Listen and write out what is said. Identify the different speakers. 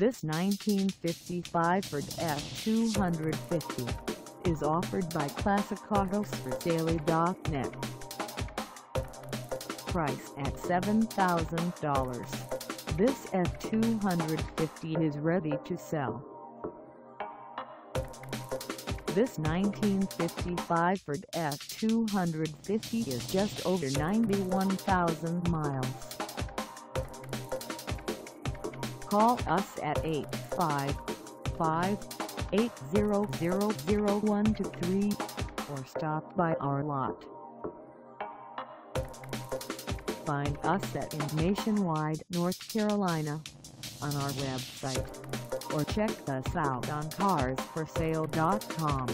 Speaker 1: This 1955 Ford F-250 is offered by Classic Autos for Daily.net. Price at $7,000. This F-250 is ready to sell. This 1955 Ford F-250 is just over 91,000 miles. Call us at 855-800-0123 or stop by our lot. Find us at in Nationwide, North Carolina on our website or check us out on carsforsale.com.